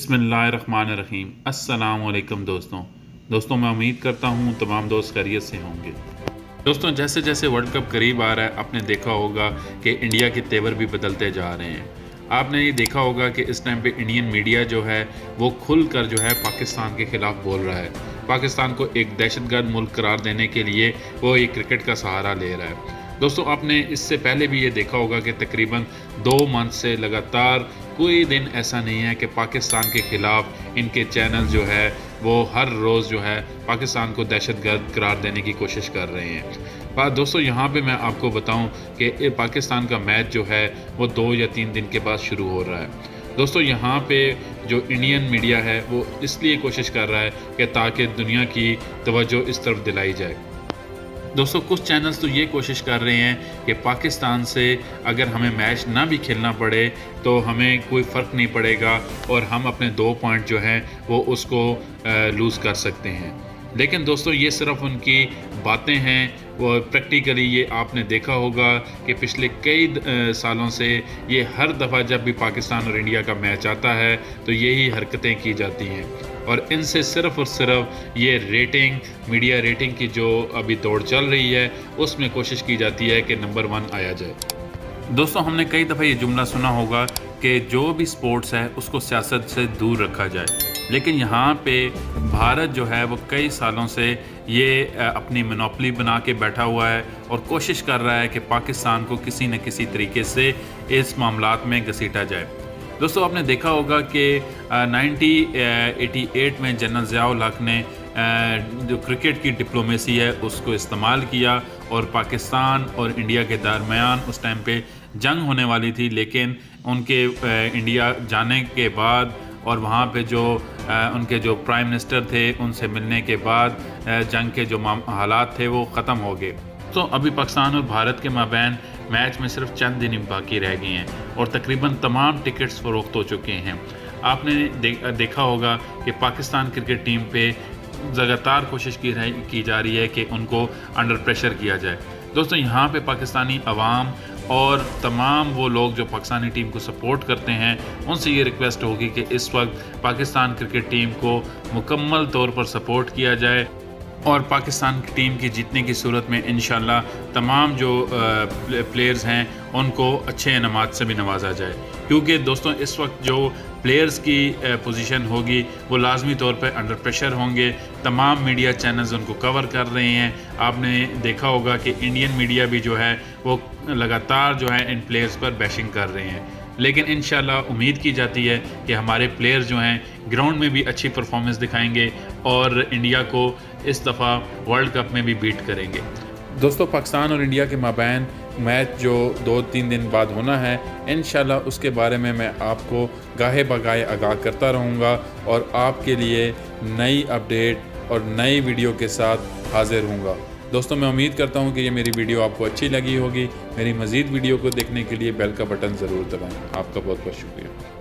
بسم اللہ الرحمن الرحیم۔ السلام علیکم دوستوں۔ دوستوں، میں امید کرتا ہوں تمام دوست خیریت سے ہوں گے۔ دوستوں، جیسے جیسے ورلڈ کپ قریب آ رہا ہے، آپ نے دیکھا ہوگا کہ انڈیا کے تیور بھی بدلتے جا رہے ہیں۔ آپ نے یہ دیکھا ہوگا کہ اس ٹائم پہ انڈین میڈیا جو ہے، وہ کھل کر جو ہے پاکستان کے خلاف بول رہا ہے۔ پاکستان کو ایک دہشت گرد ملک قرار دینے کے لیے وہ ایک کرکٹ کا سہارا لے رہا ہے۔ دوستو آپ نے اس سے پہلے بھی یہ دیکھا ہوگا کہ تقریباً دو منتھ سے لگاتار کوئی دن ایسا نہیں ہے کہ پاکستان کے خلاف ان کے چینل جو ہے وہ ہر روز جو ہے پاکستان کو دہشت گرد قرار دینے کی کوشش کر رہے ہیں۔ دوستو، یہاں پہ میں آپ کو بتاؤں کہ پاکستان کا میچ جو ہے وہ دو یا تین دن کے بعد شروع ہو رہا ہے۔ دوستو، یہاں پہ جو انڈین میڈیا ہے وہ اس لیے کوشش کر رہا ہے کہ تاکہ دنیا کی توجہ اس طرف دلائی جائے۔ دوستو، کچھ چینلز تو یہ کوشش کر رہے ہیں کہ پاکستان سے اگر ہمیں میچ نہ بھی کھیلنا پڑے تو ہمیں کوئی فرق نہیں پڑے گا اور ہم اپنے دو پوائنٹ جو ہیں وہ اس کو لوز کر سکتے ہیں۔ لیکن دوستو، یہ صرف ان کی باتیں ہیں۔ وہ پریکٹیکلی یہ آپ نے دیکھا ہوگا کہ پچھلے کئی سالوں سے یہ ہر دفعہ جب بھی پاکستان اور انڈیا کا میچ آتا ہے تو یہی حرکتیں کی جاتی ہیں۔ اور ان سے صرف اور صرف یہ ریٹنگ، میڈیا ریٹنگ کی جو ابھی دوڑ چل رہی ہے، اس میں کوشش کی جاتی ہے کہ نمبر ون آیا جائے۔ دوستوں ہم نے کئی دفعہ یہ جملہ سنا ہوگا کہ جو بھی سپورٹس ہے اس کو سیاست سے دور رکھا جائے۔ لیکن یہاں پہ بھارت جو ہے، وہ کئی سالوں سے یہ اپنی منوپلی بنا کے بیٹھا ہوا ہے اور کوشش کر رہا ہے کہ پاکستان کو کسی نہ کسی طریقے سے اس معاملات میں گھسیٹا جائے۔ دوستو، آپ نے دیکھا ہوگا کہ نائنٹی ایٹی ایٹ میں جنرل ضیاء الحق نے جو کرکٹ کی ڈپلومیسی ہے، اس کو استعمال کیا اور پاکستان اور انڈیا کے درمیان اس ٹائم پہ جنگ ہونے والی تھی، لیکن ان کے انڈیا جانے کے بعد اور وہاں پہ جو ان کے جو پرائم منسٹر تھے، ان سے ملنے کے بعد جنگ کے جو حالات تھے، وہ ختم ہو گئے۔ تو ابھی پاکستان اور بھارت کے مابین میچ میں صرف چند دن باقی رہ گئی ہیں اور تقریباً تمام ٹکٹس فروخت ہو چکے ہیں۔ آپ نے دیکھا ہوگا کہ پاکستان کرکٹ ٹیم پہ لگاتار کوشش کی جا رہی ہے کہ ان کو انڈر پریشر کیا جائے۔ دوستو، یہاں پہ پاکستانی عوام اور تمام وہ لوگ جو پاکستانی ٹیم کو سپورٹ کرتے ہیں، ان سے یہ ریکویسٹ ہوگی کہ اس وقت پاکستان کرکٹ ٹیم کو مکمل طور پر سپورٹ کیا جائے۔ اور پاکستان کی ٹیم کی جیتنے کی صورت میں انشاءاللہ تمام جو پلیئرز ہیں، ان کو اچھے انعامات سے بھی نوازا جائے۔ کیونکہ دوستوں، اس وقت جو پلیئرز کی پوزیشن ہوگی، وہ لازمی طور پہ انڈر پریشر ہوں گے۔ تمام میڈیا چینلز ان کو کور کر رہے ہیں۔ آپ نے دیکھا ہوگا کہ انڈین میڈیا بھی جو ہے، وہ لگاتار جو ہے، ان پلیئرز پر بیشنگ کر رہے ہیں۔ لیکن انشاءاللہ امید کی جاتی ہے کہ ہمارے پلیئرز جو ہیں، گراؤنڈ میں بھی اچھی پرفارمنس دکھائیں گے۔ اور انڈیا کو اس دفعہ ورلڈ کپ میں بھی بیٹ کریں گے۔ دوستو، پاکستان اور انڈیا کے مابین میچ جو دو تین دن بعد ہونا ہے، انشاءاللہ اس کے بارے میں میں آپ کو گاہے بگاہے آگاہ کرتا رہوں گا اور آپ کے لیے نئی اپڈیٹ اور نئی ویڈیو کے ساتھ حاضر ہوں گا۔ دوستوں میں امید کرتا ہوں کہ یہ میری ویڈیو آپ کو اچھی لگی ہوگی۔ میری مزید ویڈیو کو دیکھنے کے لیے بیل کا بٹن ضرور دبائیں۔ آپ کا بہت بہت شکریہ۔